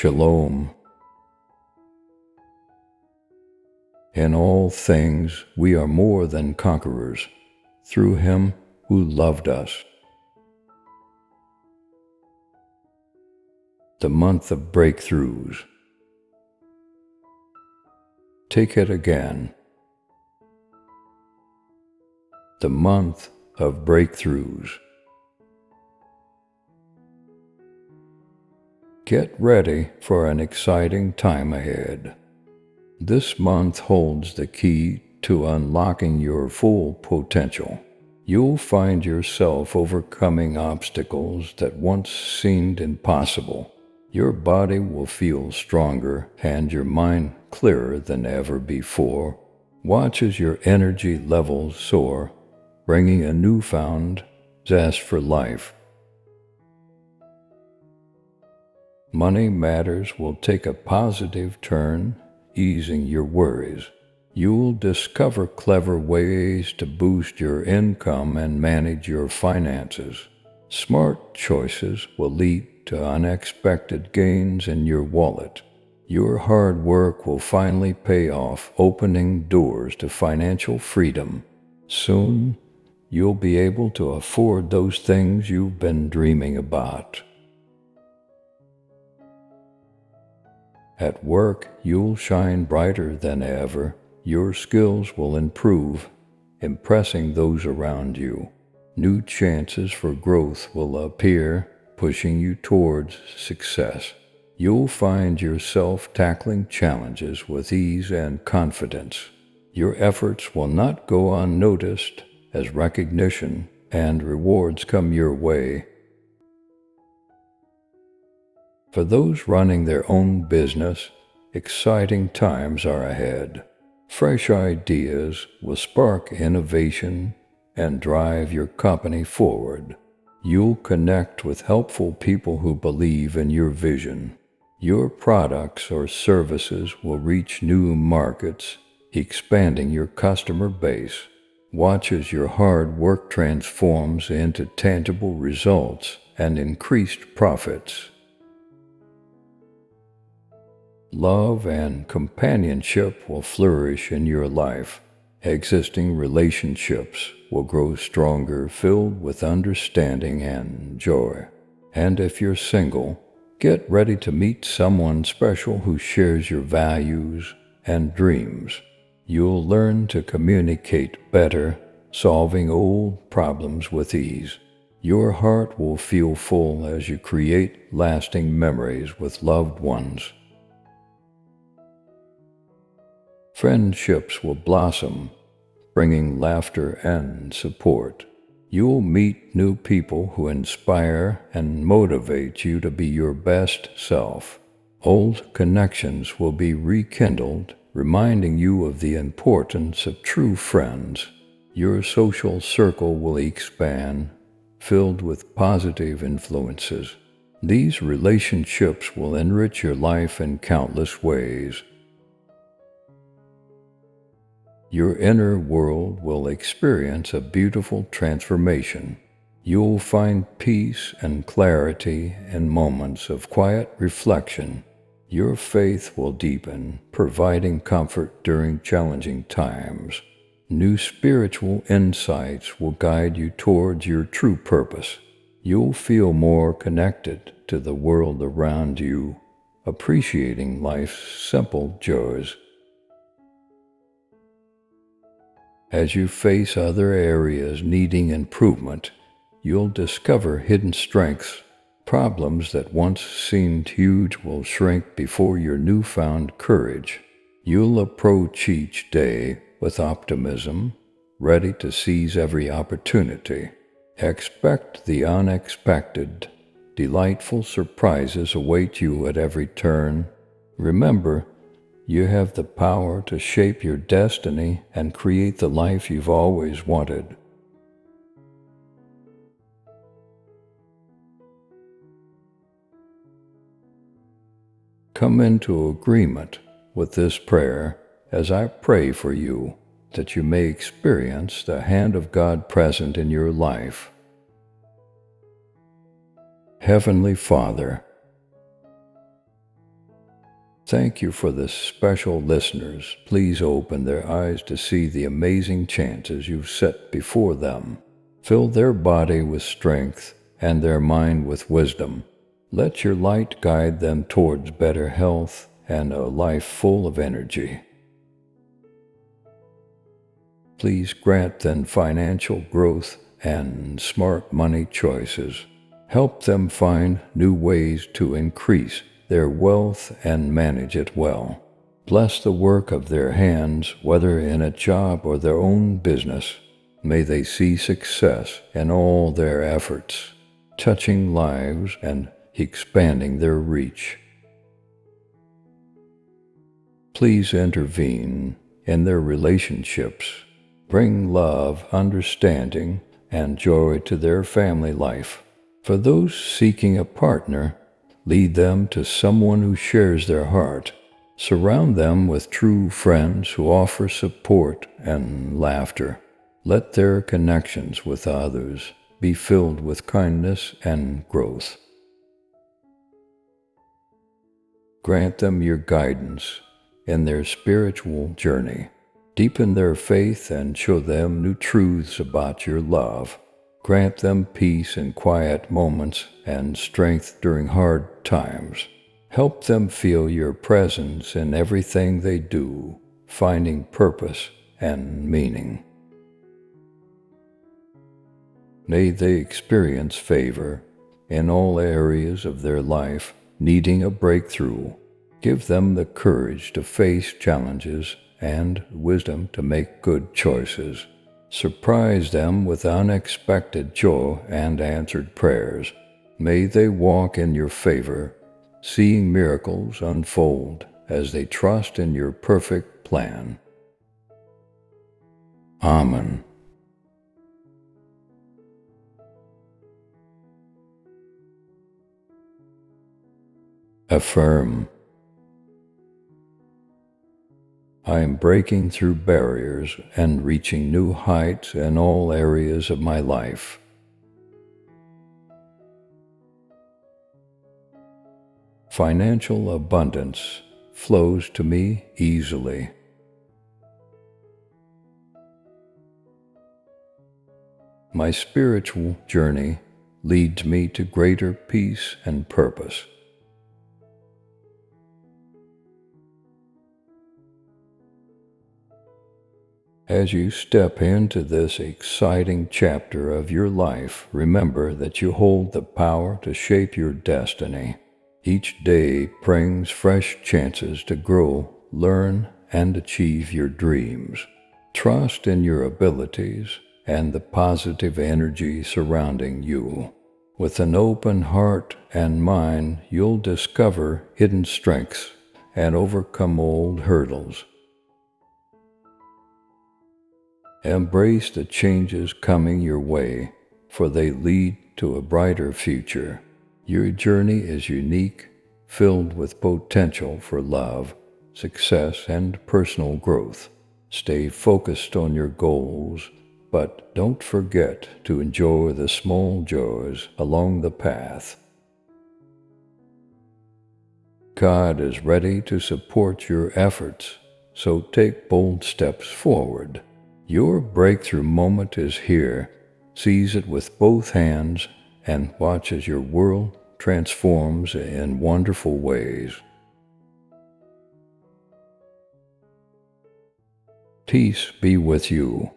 Shalom. In all things we are more than conquerors through him who loved us. The month of breakthroughs. Take it again. The month of breakthroughs. Get ready for an exciting time ahead. This month holds the key to unlocking your full potential. You'll find yourself overcoming obstacles that once seemed impossible. Your body will feel stronger and your mind clearer than ever before. Watch as your energy levels soar, bringing a newfound zest for life. Money matters will take a positive turn, easing your worries. You'll discover clever ways to boost your income and manage your finances. Smart choices will lead to unexpected gains in your wallet. Your hard work will finally pay off, opening doors to financial freedom. Soon, you'll be able to afford those things you've been dreaming about. At work, you'll shine brighter than ever. Your skills will improve, impressing those around you. New chances for growth will appear, pushing you towards success you'll find yourself tackling challenges with ease and confidence. Your efforts will not go unnoticed as recognition and rewards come your way. For those running their own business, exciting times are ahead. Fresh ideas will spark innovation and drive your company forward. You'll connect with helpful people who believe in your vision. Your products or services will reach new markets, expanding your customer base. Watch as your hard work transforms into tangible results and increased profits. Love and companionship will flourish in your life. Existing relationships will grow stronger, filled with understanding and joy. And if you're single, Get ready to meet someone special who shares your values and dreams. You'll learn to communicate better, solving old problems with ease. Your heart will feel full as you create lasting memories with loved ones. Friendships will blossom, bringing laughter and support. You'll meet new people who inspire and motivate you to be your best self. Old connections will be rekindled, reminding you of the importance of true friends. Your social circle will expand, filled with positive influences. These relationships will enrich your life in countless ways. Your inner world will experience a beautiful transformation. You'll find peace and clarity in moments of quiet reflection. Your faith will deepen, providing comfort during challenging times. New spiritual insights will guide you towards your true purpose. You'll feel more connected to the world around you, appreciating life's simple joys. As you face other areas needing improvement, you'll discover hidden strengths. Problems that once seemed huge will shrink before your newfound courage. You'll approach each day with optimism, ready to seize every opportunity. Expect the unexpected. Delightful surprises await you at every turn. Remember you have the power to shape your destiny and create the life you've always wanted. Come into agreement with this prayer as I pray for you that you may experience the hand of God present in your life. Heavenly Father, Thank you for the special listeners. Please open their eyes to see the amazing chances you've set before them. Fill their body with strength and their mind with wisdom. Let your light guide them towards better health and a life full of energy. Please grant them financial growth and smart money choices. Help them find new ways to increase their wealth and manage it well. Bless the work of their hands, whether in a job or their own business. May they see success in all their efforts, touching lives and expanding their reach. Please intervene in their relationships. Bring love, understanding, and joy to their family life. For those seeking a partner, Lead them to someone who shares their heart. Surround them with true friends who offer support and laughter. Let their connections with others be filled with kindness and growth. Grant them your guidance in their spiritual journey. Deepen their faith and show them new truths about your love. Grant them peace in quiet moments and strength during hard times. Help them feel your presence in everything they do, finding purpose and meaning. May they experience favor in all areas of their life, needing a breakthrough. Give them the courage to face challenges and wisdom to make good choices. Surprise them with unexpected joy and answered prayers. May they walk in your favor, seeing miracles unfold as they trust in your perfect plan. Amen. Affirm. I am breaking through barriers and reaching new heights in all areas of my life. Financial abundance flows to me easily. My spiritual journey leads me to greater peace and purpose. As you step into this exciting chapter of your life, remember that you hold the power to shape your destiny. Each day brings fresh chances to grow, learn, and achieve your dreams. Trust in your abilities and the positive energy surrounding you. With an open heart and mind, you'll discover hidden strengths and overcome old hurdles Embrace the changes coming your way, for they lead to a brighter future. Your journey is unique, filled with potential for love, success, and personal growth. Stay focused on your goals, but don't forget to enjoy the small joys along the path. God is ready to support your efforts, so take bold steps forward. Your breakthrough moment is here. Seize it with both hands and watch as your world transforms in wonderful ways. Peace be with you.